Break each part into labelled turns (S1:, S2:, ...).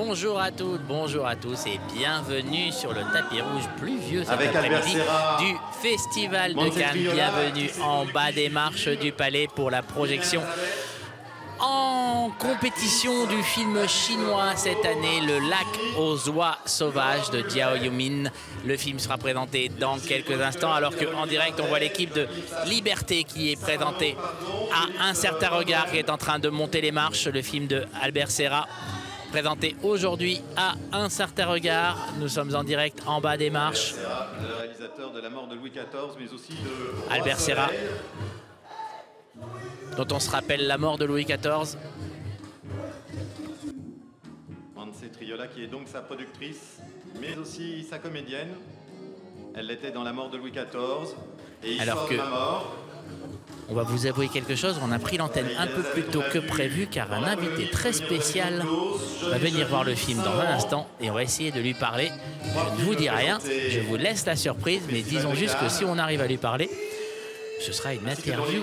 S1: Bonjour à toutes, bonjour à tous et bienvenue sur le tapis rouge pluvieux cet
S2: Avec Albert
S1: après-midi
S2: Serra,
S1: du Festival de Cannes. Bienvenue en bas des marches du palais pour la projection en compétition du film chinois cette année, Le lac aux oies sauvages de Jiao Yumin. Le film sera présenté dans quelques instants, alors qu'en direct, on voit l'équipe de Liberté qui est présentée à un certain regard, qui est en train de monter les marches. Le film de Albert Serra, présenté aujourd'hui à un certain regard. Nous sommes en direct en bas des marches.
S2: Serra, le réalisateur de la mort de Louis XIV, mais aussi de
S1: Albert Serra. Dont on se rappelle la mort de Louis XIV.
S2: Manse Triola, qui est donc sa productrice, mais aussi sa comédienne. Elle l'était dans la mort de Louis XIV. Et il
S1: Alors
S2: sort
S1: que-
S2: mort.
S1: On va vous avouer quelque chose, on a pris l'antenne un peu plus tôt que prévu car un invité très spécial va venir voir le film dans un instant et on va essayer de lui parler. Je ne vous dis rien, je vous laisse la surprise, mais disons juste que si on arrive à lui parler, ce sera une interview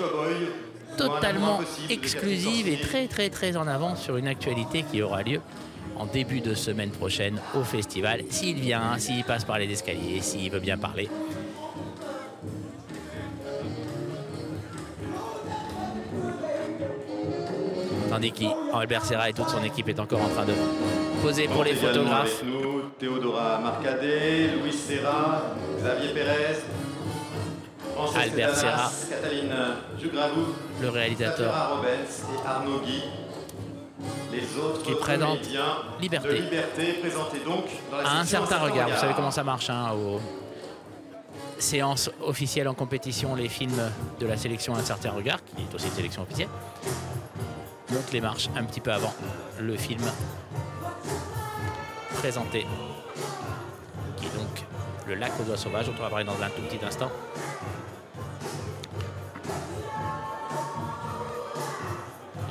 S1: totalement exclusive et très très très en avance sur une actualité qui aura lieu en début de semaine prochaine au festival. S'il vient, s'il passe par les escaliers, s'il veut bien parler. Tandis qu'Albert Serra et toute son équipe est encore en train de poser pour les photographes.
S2: Avec nous, Théodora Marcadet, Louis Serra, Xavier Pérez,
S1: Albert Serra.
S2: Cataline Jugravou,
S1: Le réalisateur
S2: et Arnaud Guy. Les autres
S1: Qui présente Liberté.
S2: de Liberté présentés donc dans la
S1: à un certain regard. Vous savez comment ça marche hein, aux séances officielles en compétition, les films de la sélection Un certain regard, qui est aussi une sélection officielle, montent les marches un petit peu avant le film présenté, qui est donc Le lac aux oies sauvages, on va parler dans un tout petit instant.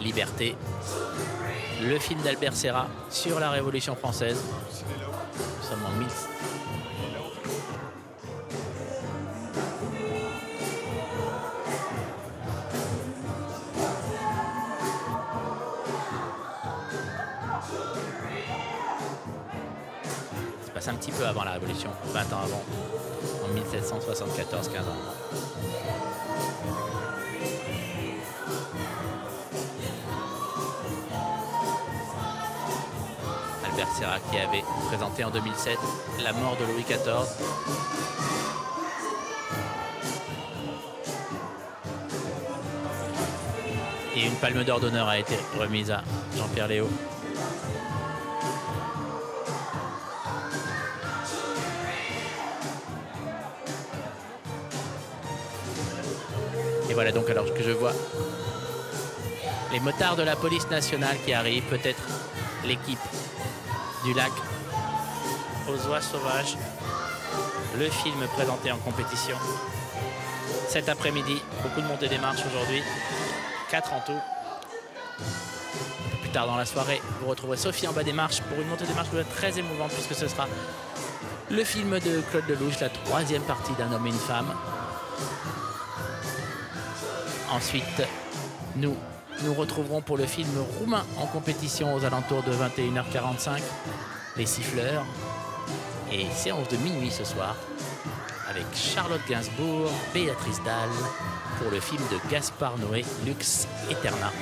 S1: Liberté, le film d'Albert Serra sur la Révolution française. Nous sommes en 1000 petit peu avant la Révolution, 20 ans avant, en 1774, 15 ans. Albert Serra qui avait présenté en 2007 la mort de Louis XIV. Et une palme d'or d'honneur a été remise à Jean-Pierre Léo. Voilà donc alors que je vois les motards de la police nationale qui arrivent, peut-être l'équipe du lac aux oies sauvages, le film présenté en compétition cet après-midi. Beaucoup de montées des marches aujourd'hui, 4 en tout. Plus tard dans la soirée, vous retrouverez Sophie en bas des marches pour une montée des marches très émouvante puisque ce sera le film de Claude Lelouch, la troisième partie d'un homme et une femme. Ensuite, nous nous retrouverons pour le film roumain en compétition aux alentours de 21h45, Les Siffleurs. Et séance de minuit ce soir avec Charlotte Gainsbourg, Béatrice Dalle pour le film de Gaspard Noé, Lux Eterna.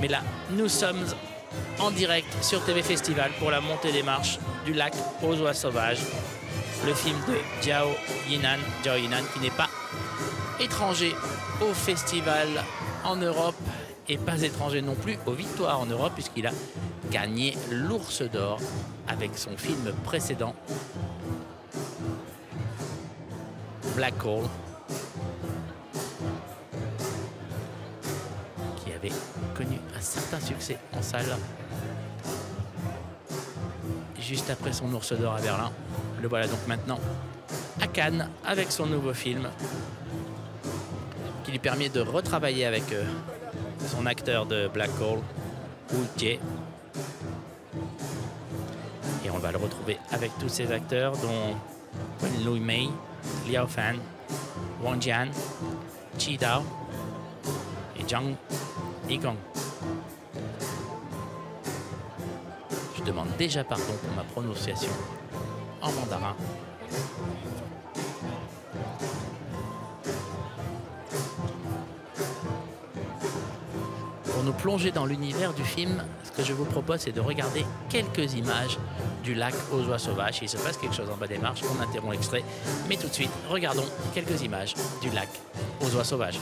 S1: Mais là, nous sommes en direct sur TV Festival pour la montée des marches du lac aux oies sauvages. Le film de Jiao Yinan, Jiao Yinan qui n'est pas étranger au festival en Europe et pas étranger non plus aux victoires en Europe puisqu'il a gagné l'Ours d'Or avec son film précédent Black Hole qui avait connu un certain succès en salle juste après son Ours d'Or à Berlin. Le voilà donc maintenant à Cannes avec son nouveau film qui lui permet de retravailler avec euh, son acteur de Black Hole, Wu Jie. Et on va le retrouver avec tous ses acteurs, dont Wen Lui Mei, Liao Fan, Wang Jian, Chi Dao et Zhang Yigong. Je demande déjà pardon pour ma prononciation en mandarin. Plonger dans l'univers du film, ce que je vous propose, c'est de regarder quelques images du lac aux oies sauvages. Il se passe quelque chose en bas des marches, on interrompt l'extrait. Mais tout de suite, regardons quelques images du lac aux oies sauvages.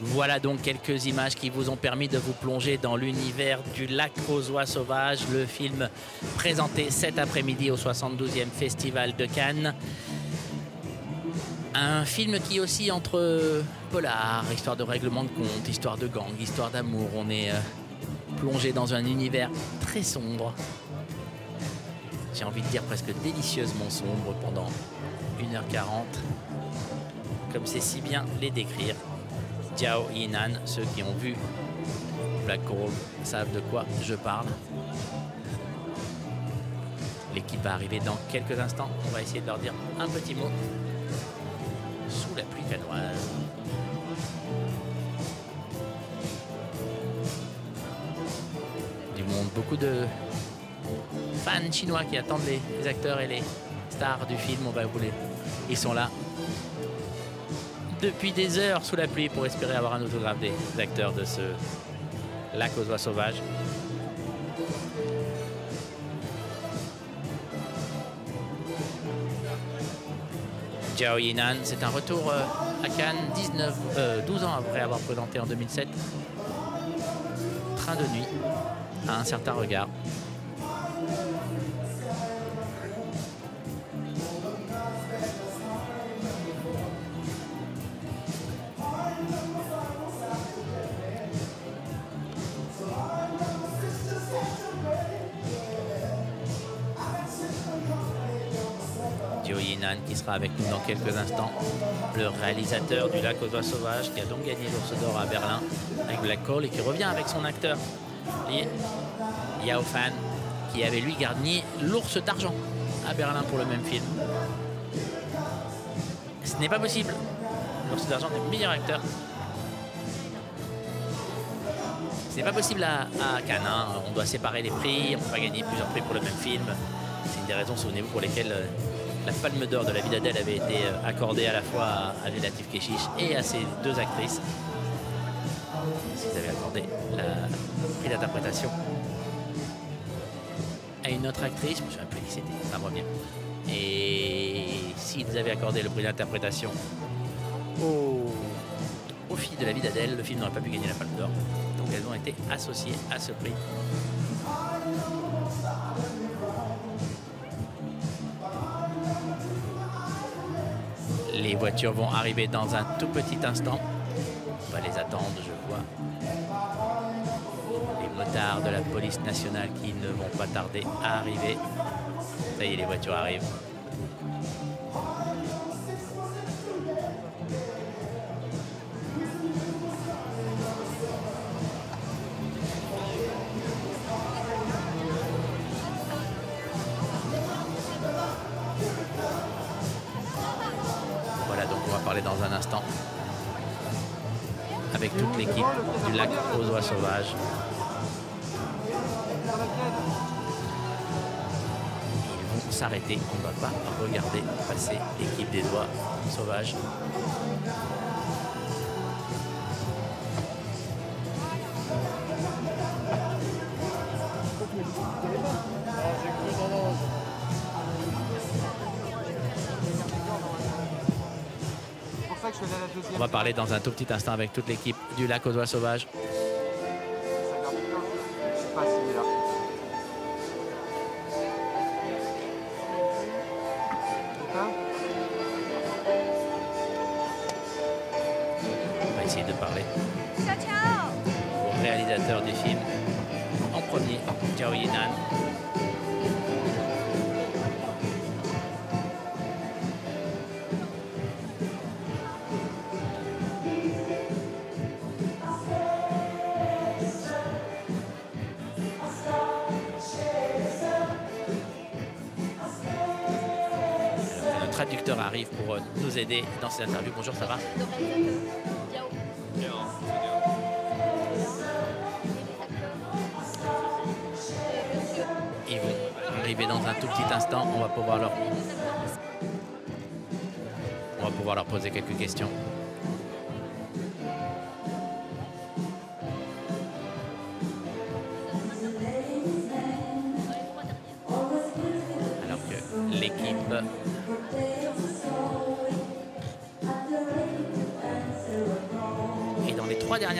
S1: Voilà donc quelques images qui vous ont permis de vous plonger dans l'univers du lac aux oies sauvages, le film présenté cet après-midi au 72e Festival de Cannes. Un film qui aussi entre polar, histoire de règlement de compte, histoire de gang, histoire d'amour. On est euh, plongé dans un univers très sombre, j'ai envie de dire presque délicieusement sombre pendant 1h40. Comme c'est si bien les décrire. Jiao Yinan, ceux qui ont vu Black Hole savent de quoi je parle. L'équipe va arriver dans quelques instants. On va essayer de leur dire un petit mot sous la pluie canoise. Du monde, beaucoup de fans chinois qui attendent les, acteurs et les stars du film. On va vous les... Ils sont là depuis des heures sous la pluie pour espérer avoir un autographe des acteurs de ce lac aux oies sauvages. Jiao Yinan, c'est un retour euh, à Cannes 19, 12 euh, ans après avoir présenté en 2007 Train de nuit à un certain regard. Avec nous dans quelques instants. Le réalisateur du Lac aux oies sauvages qui a donc gagné l'ours d'or à Berlin avec Black Hole et qui revient avec son acteur Yao Fan qui avait lui gagné l'ours d'argent à Berlin pour le même film. Ce n'est pas possible. L'ours d'argent est le meilleur acteur. Ce n'est pas possible à, Cannes. Hein. On doit séparer les prix. On ne peut pas gagner plusieurs prix pour le même film. C'est une des raisons, souvenez-vous, pour lesquelles euh, la palme d'or de la vie d'Adèle avait été euh, accordée à la fois à Relative Keshish et à ses deux actrices. S'ils avaient accordé la prix d'interprétation à une autre actrice, je ne me souviens plus qui c'était, ça bien. Et s'ils avaient accordé le prix d'interprétation aux filles de la vie d'Adèle, le film n'aurait pas pu gagner la palme d'or. Donc elles ont été associées à ce prix. Les voitures vont arriver dans un tout petit instant. On va les attendre, je vois. Les motards de la police nationale qui ne vont pas tarder à arriver. Ça y est, les voitures arrivent. avec toute l'équipe du lac aux oies sauvages. Ils vont s'arrêter, on ne va pas regarder passer l'équipe des oies sauvages. On va parler dans un tout petit instant avec toute l'équipe du lac aux doigts sauvages. Traducteur arrive pour euh, nous aider dans cette interview. Bonjour, ça va? Ils vont arriver dans un tout petit instant. On va pouvoir leur, on va pouvoir leur poser quelques questions.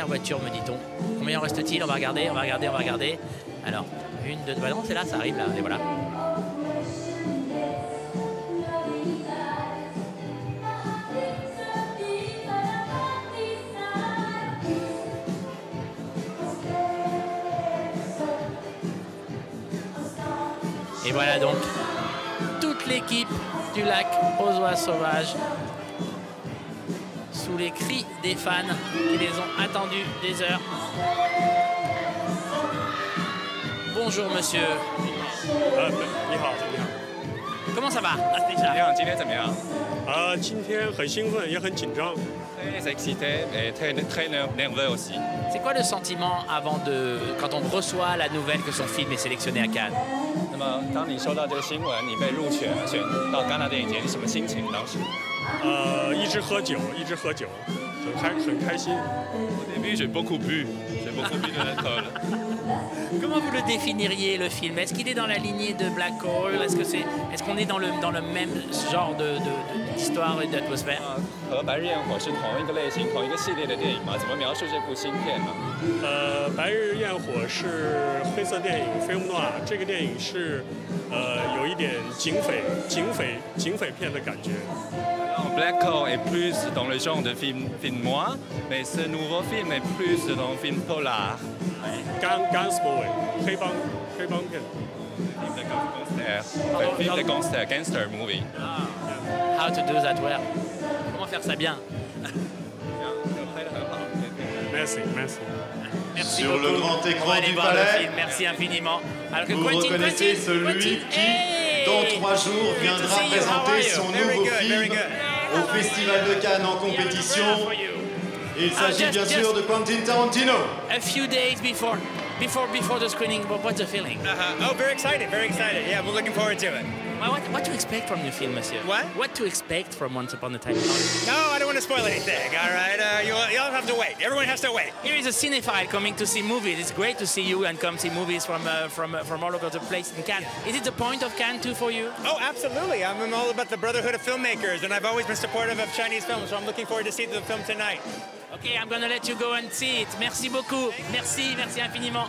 S1: Voitures, me dit-on. Combien en reste-t-il? On va regarder, on va regarder, on va regarder. Alors, une, deux, bah non, c'est là, ça arrive là, et voilà. Et voilà donc toute l'équipe du lac aux oies sauvages les cris des fans qui les ont attendus des heures. Bonjour monsieur. Comment ça va?
S3: Ah,
S4: très excité très, nerveux aussi.
S1: C'est quoi le sentiment avant de, quand on reçoit la nouvelle que son film est sélectionné à Cannes?
S3: 呃一直喝酒一直喝酒很开很开心。
S1: 我的冰雪崩库冰雪崩库冰的来头
S4: 了和白日焰火是同一个类型同一个系列的电影吗怎么描述这部新片呢
S3: 呃白日焰火是黑色电影菲翁诺这个电影是呃有一点警匪警匪警匪片的感觉。
S4: Black Hole est plus dans le genre de film, film noir, mais ce nouveau film est plus dans le film polar.
S3: Guns, Gunsboy, très bon, très bon film.
S4: Film de gangster. Film de gangster, gangster movie. Ah, yeah.
S1: How to do that well. Comment faire ça bien?
S3: merci, merci.
S1: Merci
S2: Sur
S1: beaucoup.
S2: le grand écran du palais.
S1: Merci infiniment. Alors que
S2: Vous
S1: Quentin,
S2: reconnaissez
S1: Quentin,
S2: celui
S1: Quentin,
S2: qui...
S1: Hey
S2: dans trois jours, viendra présenter son nouveau film au Festival de Cannes en compétition. Il s'agit
S1: Ah, just-
S2: bien sûr de Quentin Tarantino.
S1: A few days before, before, before the screening, what- what's the feeling?
S5: Uh-huh. Oh, very excited, very excited. Yeah, we're looking forward to it.
S1: What, what to expect from your film, monsieur?
S5: What?
S1: What to expect from Once Upon a Time in Hollywood?
S5: No, I don't want to spoil anything, all right? Uh, you, you'll have to wait. Everyone has to wait.
S1: Here is a cinephile coming to see movies. It's great to see you and come see movies from uh, from uh, from all over the place in Cannes. Is it the point of Cannes too for you?
S5: Oh, absolutely. I'm, I'm all about the brotherhood of filmmakers, and I've always been supportive of Chinese films, so I'm looking forward to see the film tonight.
S1: Okay, I'm gonna let you go and see it. Merci beaucoup. Merci, merci infiniment.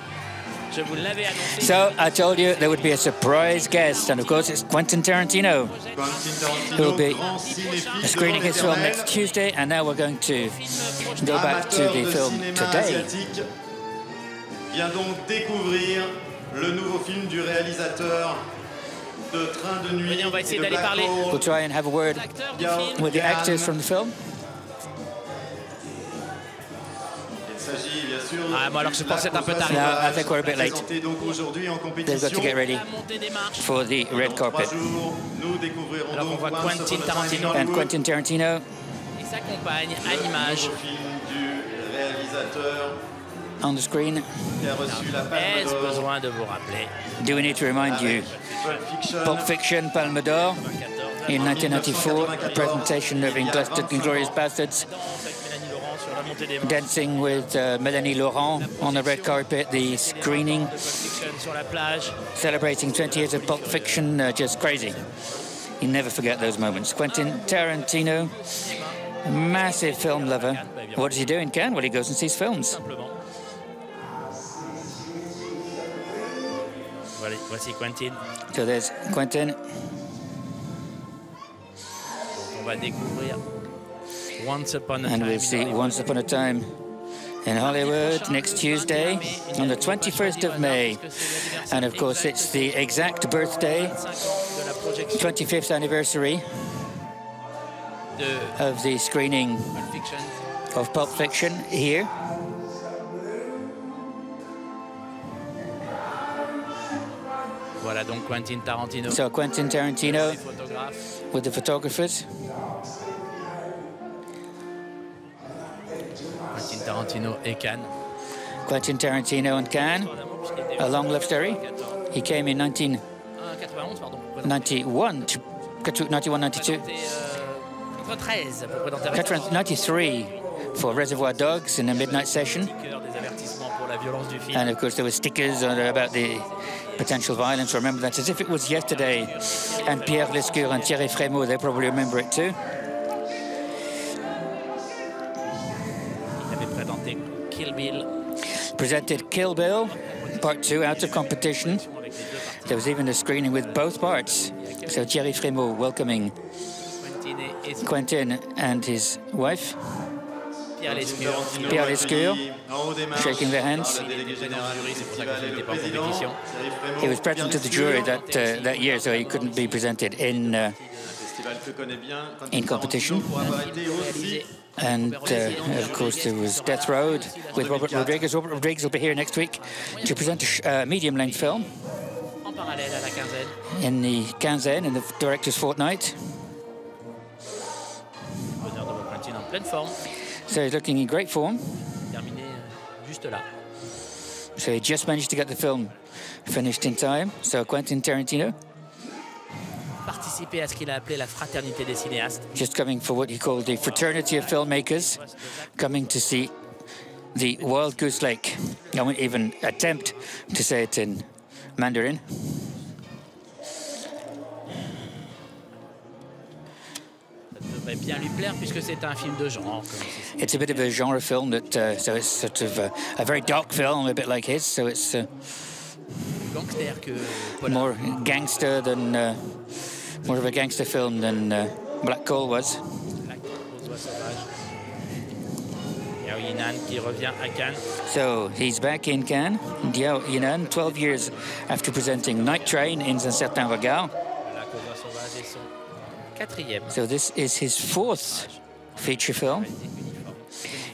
S6: So I told you there would be a surprise guest, and of course it's Quentin Tarantino.
S2: Quentin
S6: Who'll be
S2: Tarantino, grand cinéphile
S6: Screening his film next Tuesday, and now we're going to go back to the film today.
S2: asiatique, vient donc découvrir le nouveau film du réalisateur de Train de nuit
S1: Venez, on va essayer d'aller parler.
S6: We'll try and have a word
S1: L'acteur du
S2: Yao.
S1: film.
S6: with the actors from the film.
S2: Sûr
S1: Ah, bon, alors, je pense être un peu tard.
S6: Yeah, I think we're a bit late.
S2: présenté donc aujourd'hui en
S6: They've
S2: compétition.
S6: got to get ready
S1: La montée des marches.
S6: for the red carpet.
S2: jours, nous découvrirons
S1: Alors qu'on voit Quentin Tarantino.
S6: And Quentin Tarantino
S1: Et sa compagne à
S2: le
S1: l'image.
S2: du réalisateur
S6: on the screen.
S1: Est-ce besoin de vous rappeler
S6: Do we need to remind you?
S2: Pulp Fiction.
S6: Palme d'Or, in 1994, a presentation of Inglourious Bastards, dancing with uh, Melanie Laurent on the red carpet, the screening,
S1: de Pulp Fiction sur la plage.
S6: celebrating 20 years of Pulp Fiction, uh, just crazy. You never forget those moments. Quentin Tarantino, massive film lover. What does he do in Cannes? Well, he goes and sees films.
S1: Voici Quentin.
S6: So there's Quentin.
S1: On va découvrir Once Upon a
S6: And
S1: Time.
S6: we'll see Once Upon a Time in Hollywood next Tuesday on the 21st of May. And of course, it's the exact birthday,
S1: 50 ans de la projection
S6: 25th anniversary of the screening of Pulp Fiction here.
S1: Voilà donc Quentin Tarantino.
S6: So Quentin Tarantino with the photographers.
S1: Tarantino et Cannes.
S6: Quentin Tarantino and Cannes, a long love story. He came in 1991
S1: ah, 91, pardon.
S6: to 91, 92,
S1: euh, 93 pour présenter
S6: 93 for Reservoir Dogs in a midnight session.
S1: cœur des avertissements pour la violence du film.
S6: And of course, there were stickers about the potential violence. Remember that as if it was yesterday. And Pierre Lescure and Thierry Frémaux, they probably remember it too. Presented Kill Bill, part two, out of competition.
S1: avec les deux parties.
S6: There was even a screening with both parts. So Thierry Frémaux welcoming
S1: Quentin et, et
S6: Quentin and his wife,
S1: Pierre Lescure.
S2: Tarantino
S6: Pierre
S2: accueilli
S6: Lescure,
S2: en haut des marches
S6: shaking their hands.
S2: par le délégué général du
S1: C'est pour ça
S2: festival
S1: qu'il
S2: et
S1: n'était
S2: le
S1: pas en
S2: président,
S1: compétition.
S2: Thierry Frémaux,
S6: He was present
S2: Pierre
S6: to the jury
S2: Lescure,
S6: that uh, that year, so he couldn't be presented in. Uh,
S2: un festival que connaît bien Quentin
S6: In competition. And uh, of course, there was Death Road with Robert Rodriguez. Robert Rodriguez will be here next week to present a uh, film
S1: à la quinzaine,
S6: in the Quinzaine, in the director's fortnight. So he's looking in great form. So he just managed to get the film finished in time. So Quentin Tarantino,
S1: Participer à ce qu'il a appelé la fraternité des cinéastes.
S6: just coming for what he called the fraternity of filmmakers, coming to see the Wild Goose Lake. I won't even attempt to say it in Mandarin.
S1: Devrait bien lui plaire puisque c'est un film de genre.
S6: It's a bit of a genre film that, uh, so it's sort of a, a very dark film, a bit like his. So it's uh,
S1: gangster que
S6: more gangster than, uh, more of a gangster film than uh, Black Coal was.
S1: Black aux oies sauvages. Yao Yinan qui revient à Cannes.
S6: So he's back in Cannes, Diao Yinan, 12 years after presenting Night Train in Un Certain Regard.
S1: Le lac aux oies sauvages et son quatrième.
S6: So this is his fourth feature film.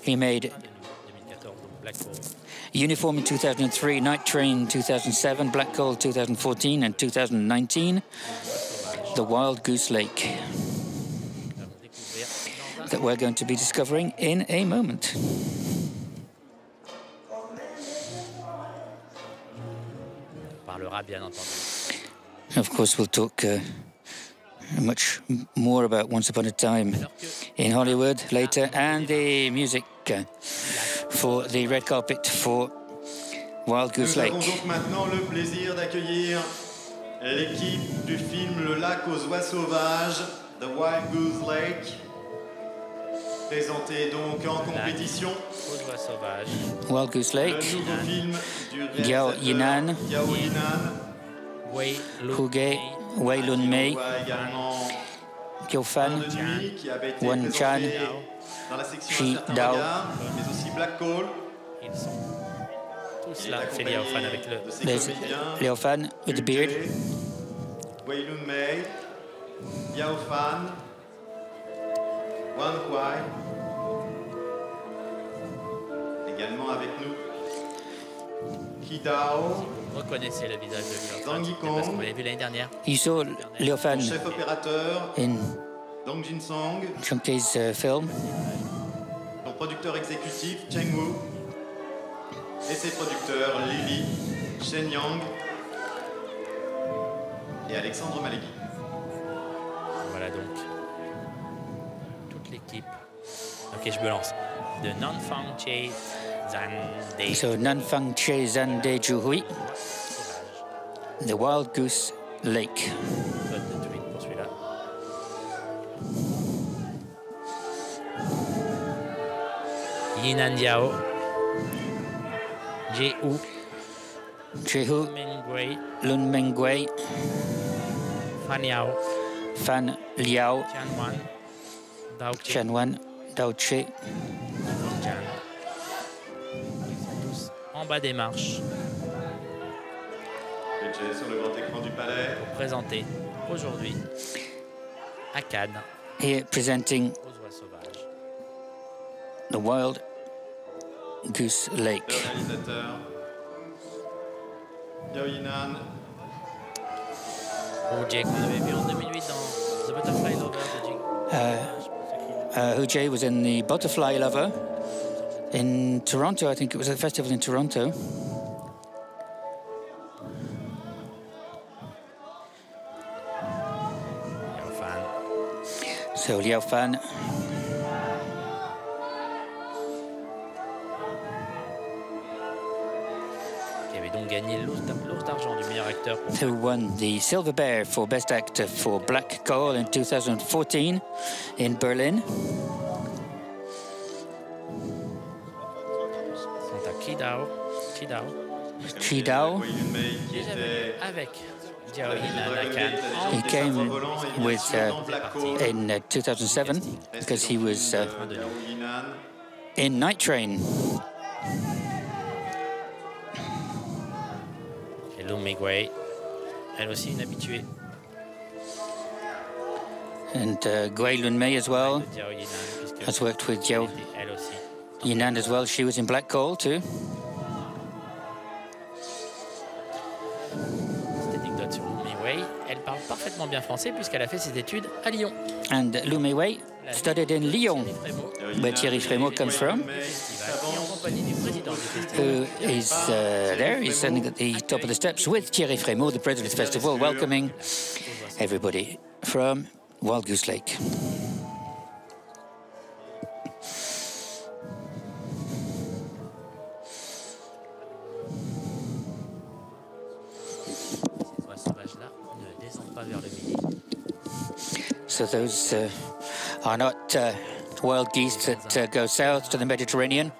S6: He made
S1: 2014, donc Black Hole.
S6: Uniform in 2003, Night Train 2007, Black Coal 2014, and 2019, The Wild Goose Lake, that we're going to be discovering in a moment. Of course, we'll talk uh, much more about Once Upon a Time in Hollywood later, and the music uh, for the red carpet for Wild Goose Lake.
S2: L'équipe du film Le lac aux oies sauvages, The Wild Goose Lake, présenté donc en compétition.
S1: Aux oies sauvages.
S6: Wild Goose
S2: Le
S6: Lake,
S2: nouveau film du
S6: Yao
S2: réalisateur
S6: Yinan.
S2: Yao Yinan.
S1: Wei Lu
S6: Huge, Wei Lun Mei, Kyo Fan,
S2: de nuit qui avait été
S6: Wan Chan,
S2: dans la section
S6: Shi Dao.
S2: mais aussi Black.
S1: Ils sont là.
S2: accompagné
S1: Félia Ofan avec le.
S6: Fan with the beard,
S2: Mei, Yao Fan, Wan Huai. Également avec nous, Ki Dao,
S1: Vous reconnaissez le visage de
S2: Yikong.
S1: parce qu'on l'avait vu l'année dernière.
S6: You saw Leo Fan
S2: chef opérateur,
S6: in
S2: Dong Jin Song,
S6: uh, film,
S2: son producteur exécutif, Cheng Wu, et ses producteurs Lily, Shen Yang et Alexandre Malégui.
S1: Voilà donc toute l'équipe. Ok, je me lance. De Nanfang Che
S6: So Nanfang Che Zande Juhui, the Wild Goose Lake.
S1: Yinan Diao. Jehu
S6: Jehu. Lun Mengwei,
S1: Fan Yao.
S6: Fan Liao. Chanwan, Dao Che.
S1: Tian. Ils sont tous en bas des marches
S2: sur le grand écran du palais.
S1: présentés aujourd'hui à Cannes
S6: Here presenting
S1: aux oies sauvages.
S6: the Wild Goose
S2: Le
S6: Lake.
S2: réalisateur Yao Yinan,
S1: Wu Jie qu'on avait vu en 2008 dans The Butterfly Lover de Jing.
S6: Uh, Hu Jie was in the Butterfly Lover in Toronto. I think it was a festival in Toronto.
S1: Yao Fan.
S6: So Liao Fan,
S1: gagné l'ours l'Ours d'argent du meilleur acteur pour
S6: who won the Silver Bear for Best Actor for Black Coal in 2014 in Berlin?
S1: Santa Kidao. Kidao.
S6: Chi Dao.
S2: Wei Yunmei qui
S1: Déjà
S2: était
S1: venu avec Jiao
S2: la
S1: Yinan à
S2: Dragonite,
S1: Cannes
S2: la
S1: en
S6: He
S2: légende des
S6: came
S2: sabres volants, et
S6: with,
S2: bien sûr
S6: uh,
S2: dans Black Hole,
S6: in uh, 2007 because he was uh,
S2: de Yao Yinan.
S6: in Night Train.
S1: Et Lu Migwei. Elle aussi une habituée
S6: And uh, Gui Lun Mei as well has worked with Jiao. Yinan as well. She was in Black Coal too.
S1: Elle parle parfaitement bien français puisqu'elle a fait ses études à Lyon.
S6: And Lu Mei Wei studied in Lyon,
S1: Thierry Frémaux,
S2: Yao
S6: where
S2: Yinan
S6: Thierry Frémaux
S2: et
S6: comes
S2: Wei
S6: from.
S2: Yunmei
S1: festival, et en
S2: s'avancent
S1: compagnie du président du festival.
S6: who is uh, there. He's standing at the top of the steps with Thierry Frémaux, the president of the festival, welcoming everybody from Wild Goose Lake.
S1: Ces oies sauvages-là ne descendent pas vers le midi.
S6: So those uh, are not uh, wild geese that uh, go south to the Mediterranean.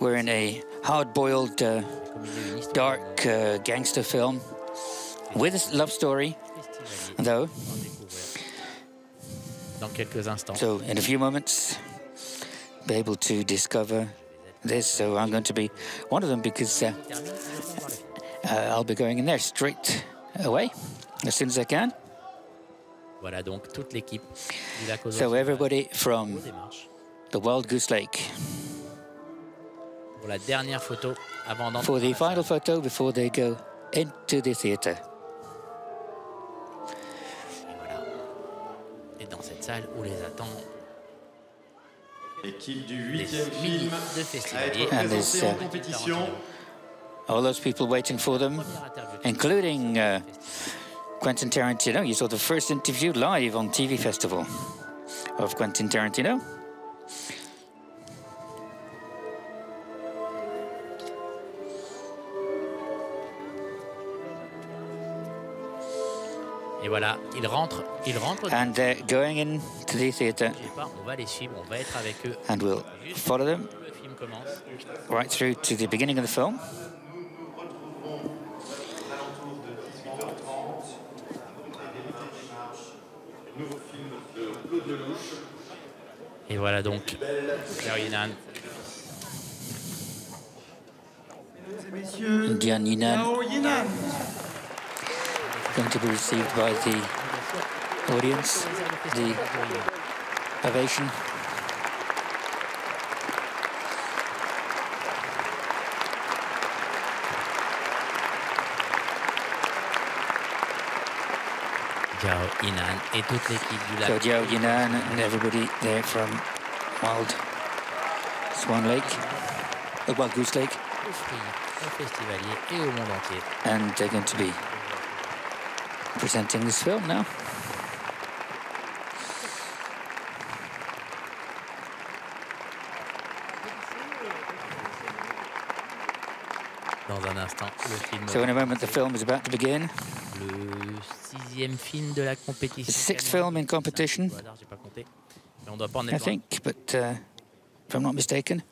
S6: We're in a hard-boiled, uh,
S1: Comme il y a une histoire
S6: dark uh, gangster film with a love story, though.
S1: à découvrir dans quelques instants.
S6: So in a few moments, be able to discover this. So I'm going to be one of them because uh,
S1: Termine, nous allons voir le film.
S6: uh, I'll be going in there straight away as soon as I can.
S1: Voilà donc toute l'équipe du lac aux oies
S6: So everybody from the Wild Goose Lake
S1: pour la dernière photo avant d'entrer
S6: for
S1: dans
S6: the final photo before they go into the theatre.
S1: Et voilà. Et dans cette salle où les attend
S2: Équipe du
S1: les
S2: huitième
S1: milliers
S2: film
S1: de
S2: à être en compétition.
S6: All those people waiting for them, including uh,
S1: festival.
S6: Quentin Tarantino. You saw the first interview live on TV Festival of Quentin Tarantino.
S1: Et voilà, ils rentrent, ils rentrent.
S6: And they're going into the theatre,
S1: pas, on va les suivre, on va être avec eux.
S6: and we'll follow them
S1: Le film commence.
S6: right through to the beginning of the film.
S1: Et voilà donc Claire
S6: going to be received by the audience, the ovation?
S1: Jiao Yinan et toute l'équipe du
S6: So
S1: lac.
S6: Jiao Yinan and everybody there from Wild Swan Lake, uh, Wild Goose Lake.
S1: aux festivaliers et au monde entier.
S6: And they're going to be presenting this film now.
S1: Dans un instant, le film.
S6: So in a moment, the film is about to begin.
S1: Le sixième film de la compétition.
S6: The sixth film in competition,
S1: Au hasard, j'ai pas compté. Mais on doit pas en
S6: I
S1: être
S6: think, but uh, if I'm not mistaken.